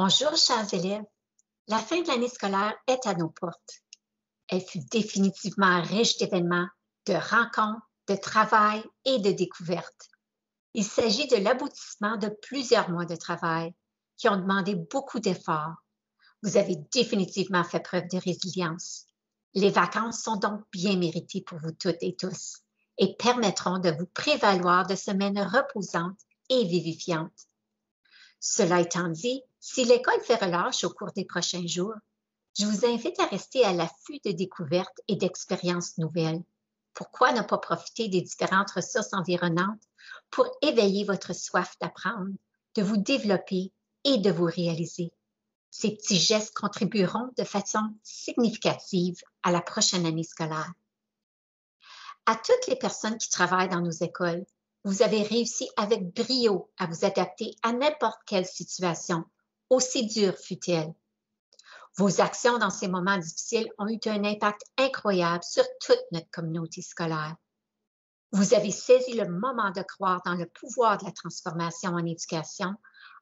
Bonjour, chers élèves. La fin de l'année scolaire est à nos portes. Elle fut définitivement riche d'événements, de rencontres, de travail et de découvertes. Il s'agit de l'aboutissement de plusieurs mois de travail qui ont demandé beaucoup d'efforts. Vous avez définitivement fait preuve de résilience. Les vacances sont donc bien méritées pour vous toutes et tous et permettront de vous prévaloir de semaines reposantes et vivifiantes. Cela étant dit, si l'école fait relâche au cours des prochains jours, je vous invite à rester à l'affût de découvertes et d'expériences nouvelles. Pourquoi ne pas profiter des différentes ressources environnantes pour éveiller votre soif d'apprendre, de vous développer et de vous réaliser? Ces petits gestes contribueront de façon significative à la prochaine année scolaire. À toutes les personnes qui travaillent dans nos écoles, vous avez réussi avec brio à vous adapter à n'importe quelle situation, aussi dure fut-elle. Vos actions dans ces moments difficiles ont eu un impact incroyable sur toute notre communauté scolaire. Vous avez saisi le moment de croire dans le pouvoir de la transformation en éducation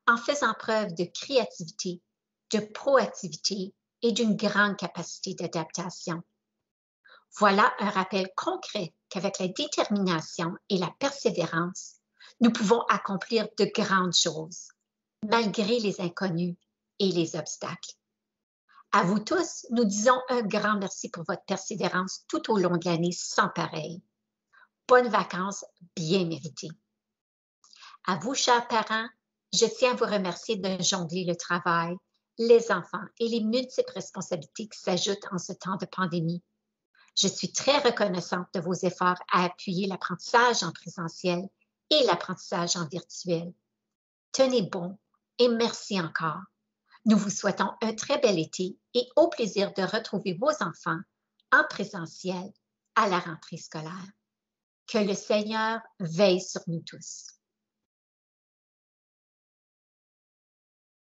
en faisant preuve de créativité, de proactivité et d'une grande capacité d'adaptation. Voilà un rappel concret qu'avec la détermination et la persévérance, nous pouvons accomplir de grandes choses, malgré les inconnus et les obstacles. À vous tous, nous disons un grand merci pour votre persévérance tout au long de l'année sans pareil. Bonnes vacances bien méritées. À vous, chers parents, je tiens à vous remercier de jongler le travail, les enfants et les multiples responsabilités qui s'ajoutent en ce temps de pandémie. Je suis très reconnaissante de vos efforts à appuyer l'apprentissage en présentiel et l'apprentissage en virtuel. Tenez bon et merci encore. Nous vous souhaitons un très bel été et au plaisir de retrouver vos enfants en présentiel à la rentrée scolaire. Que le Seigneur veille sur nous tous.